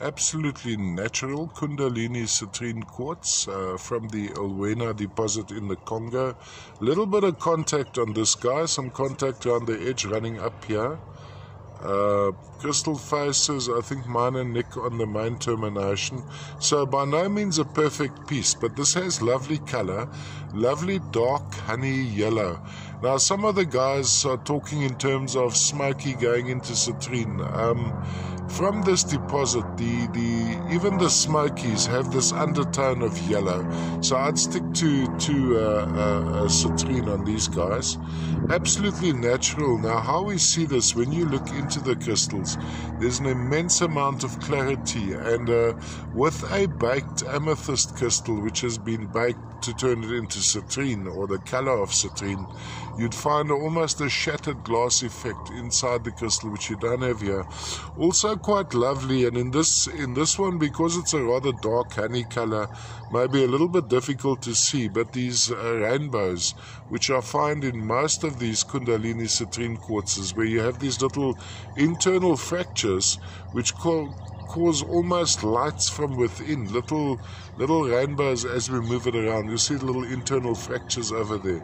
absolutely natural Kundalini citrine quartz uh, from the Ulwena deposit in the Congo. Little bit of contact on this guy, some contact around the edge running up here. Uh, crystal faces, I think mine and Nick on the main termination. So by no means a perfect piece, but this has lovely color, lovely dark honey yellow. Now some of the guys are talking in terms of smoky going into citrine. Um, from this deposit, the, the even the smokies have this undertone of yellow. So I'd stick to to uh, uh, citrine on these guys. Absolutely natural. Now, how we see this when you look into the crystals, there's an immense amount of clarity, and uh, with a baked amethyst crystal, which has been baked to turn it into citrine or the color of citrine, you'd find almost a shattered glass effect inside the crystal, which you don't have here. Also quite lovely, and in this in this one, because it's a rather dark honey color, maybe a little bit difficult to see, but these uh, rainbows, which I find in most of these Kundalini citrine quartzes, where you have these little internal fractures, which call cause almost lights from within, little little rainbows as we move it around. You see little internal fractures over there.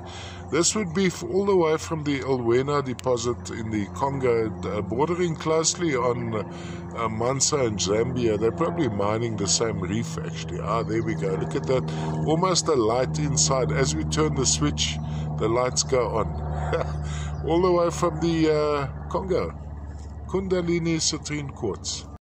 This would be all the way from the Ulwena deposit in the Congo, uh, bordering closely on uh, Mansa and Zambia. They're probably mining the same reef actually. Ah, there we go. Look at that. Almost a light inside. As we turn the switch, the lights go on. all the way from the uh, Congo. Kundalini Citrine Quartz.